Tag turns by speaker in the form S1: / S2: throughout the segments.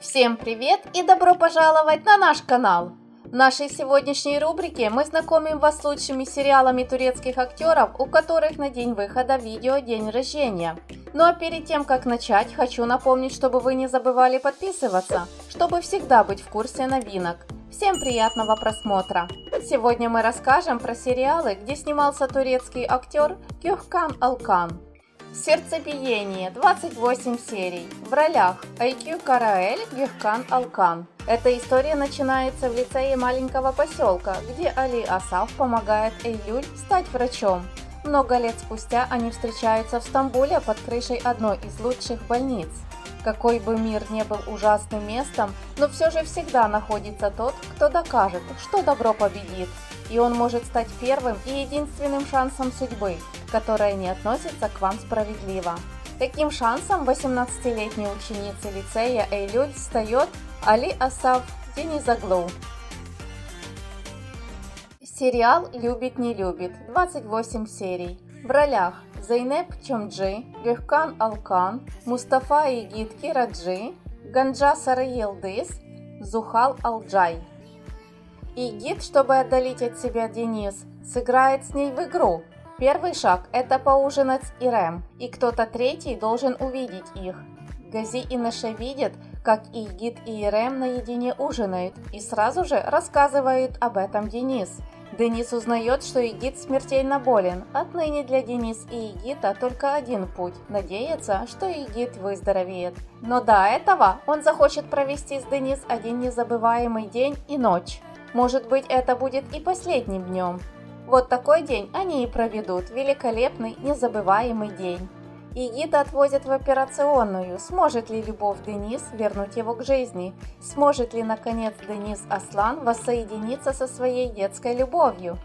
S1: Всем привет и добро пожаловать на наш канал! В нашей сегодняшней рубрике мы знакомим вас с лучшими сериалами турецких актеров, у которых на день выхода видео день рождения. Ну а перед тем как начать, хочу напомнить, чтобы вы не забывали подписываться, чтобы всегда быть в курсе новинок. Всем приятного просмотра! Сегодня мы расскажем про сериалы, где снимался турецкий актер Кюхкан Алкан. Сердцебиение, 28 серий. В ролях Айкю Караэль, Гюхкан Алкан. Эта история начинается в лицее маленького поселка, где Али Асав помогает Эйлюль стать врачом. Много лет спустя они встречаются в Стамбуле под крышей одной из лучших больниц. Какой бы мир не был ужасным местом, но все же всегда находится тот, кто докажет, что добро победит. И он может стать первым и единственным шансом судьбы, которая не относится к вам справедливо. Таким шансом 18-летней ученицы лицея Эйлюль встает Али Асав Денизаглу. Сериал «Любит, не любит» 28 серий. В ролях Зайнеп Чомджи, Гюхкан Алкан, Мустафа Игит Кираджи, Ганджа Сарайелдыс, Зухал Алджай. Игит, чтобы отдалить от себя Денис, сыграет с ней в игру, Первый шаг – это поужинать с Ирем, и кто-то третий должен увидеть их. Гази и Наша видят, как Игит и Ирем наедине ужинают, и сразу же рассказывают об этом Денис. Денис узнает, что Игит смертельно болен. Отныне для Денис и Игита только один путь – надеяться, что Игит выздоровеет. Но до этого он захочет провести с Денис один незабываемый день и ночь. Может быть, это будет и последним днем. Вот такой день они и проведут, великолепный, незабываемый день. Игита отвозят в операционную. Сможет ли Любовь Денис вернуть его к жизни? Сможет ли, наконец, Денис Аслан воссоединиться со своей детской любовью?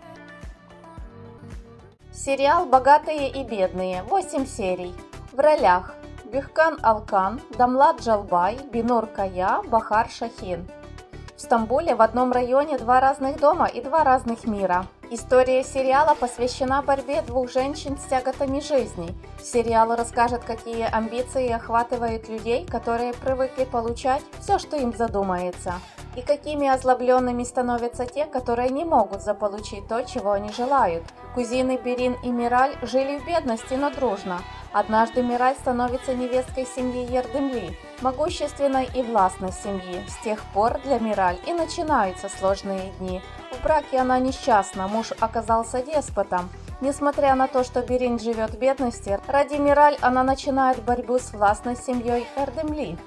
S1: Сериал «Богатые и бедные» 8 серий. В ролях Бюхкан Алкан, Дамлат Джалбай, Бинур Кая, Бахар Шахин. В Стамбуле в одном районе два разных дома и два разных мира. История сериала посвящена борьбе двух женщин с тяготами жизни. Сериал расскажет, какие амбиции охватывают людей, которые привыкли получать все, что им задумается, и какими озлобленными становятся те, которые не могут заполучить то, чего они желают. Кузины Берин и Мираль жили в бедности, но дружно. Однажды Мираль становится невесткой семьи Ердемли, могущественной и властной семьи. С тех пор для Мираль и начинаются сложные дни – в браке она несчастна, муж оказался деспотом. Несмотря на то, что Берин живет в бедности, ради Мираль она начинает борьбу с властной семьей Эрдемли.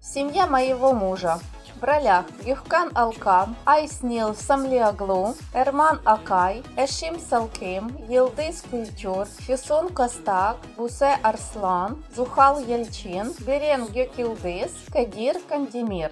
S1: Семья моего мужа. В ролях Юхкан Алкан, Айснил Самлиаглу, Эрман Акай, Эшим Салким, Йылдыз Культур, Фюсун Костак, Бусе Арслан, Зухал Ельчин, Берен Гекилдыз, Кадир Кандемир.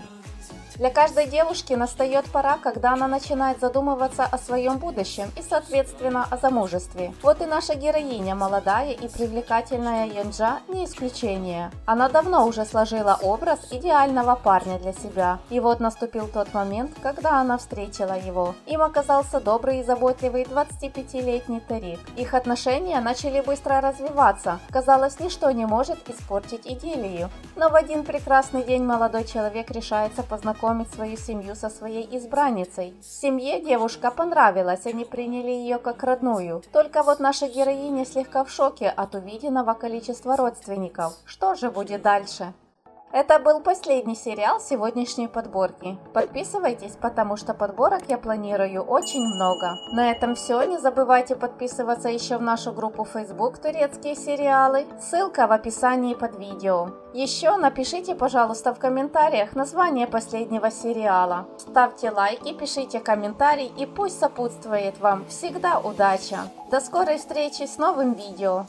S1: Для каждой девушки настает пора, когда она начинает задумываться о своем будущем и, соответственно, о замужестве. Вот и наша героиня, молодая и привлекательная Янджа, не исключение. Она давно уже сложила образ идеального парня для себя. И вот наступил тот момент, когда она встретила его. Им оказался добрый и заботливый 25-летний Тарик. Их отношения начали быстро развиваться. Казалось, ничто не может испортить идиллию. Но в один прекрасный день молодой человек решается познакомиться познакомить свою семью со своей избранницей. Семье девушка понравилась, они приняли ее как родную. Только вот наша героиня слегка в шоке от увиденного количества родственников. Что же будет дальше? Это был последний сериал сегодняшней подборки. Подписывайтесь, потому что подборок я планирую очень много. На этом все. Не забывайте подписываться еще в нашу группу Facebook «Турецкие сериалы». Ссылка в описании под видео. Еще напишите, пожалуйста, в комментариях название последнего сериала. Ставьте лайки, пишите комментарии и пусть сопутствует вам всегда удача. До скорой встречи с новым видео.